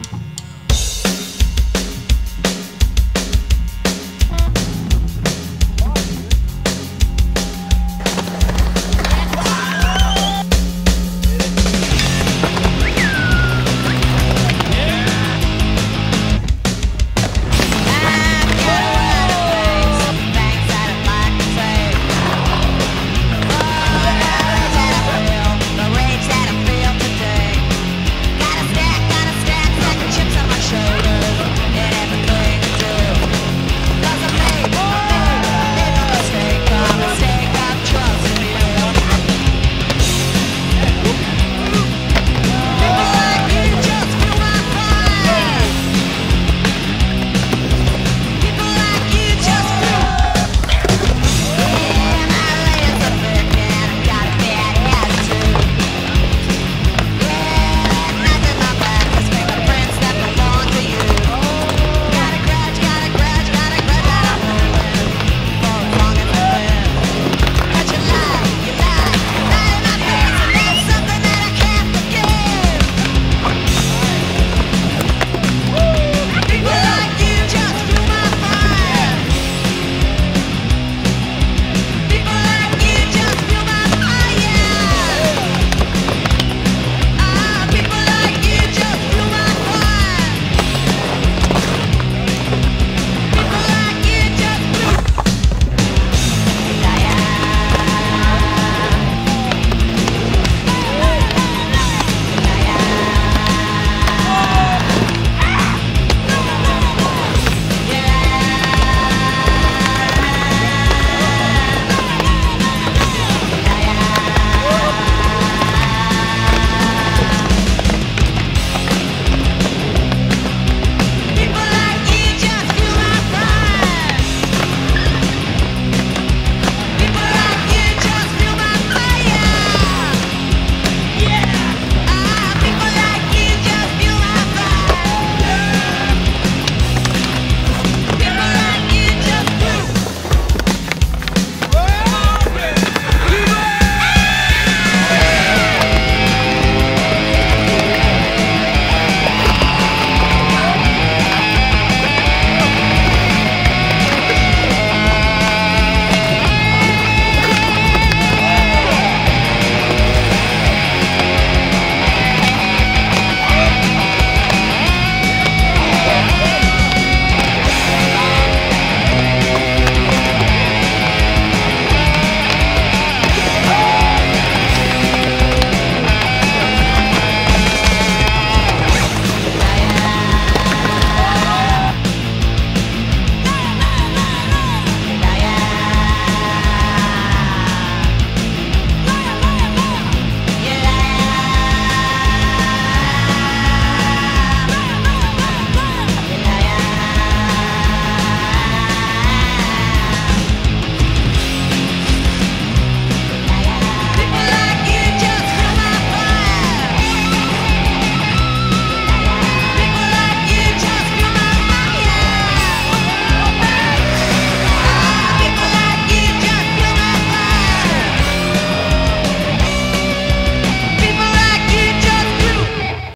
you.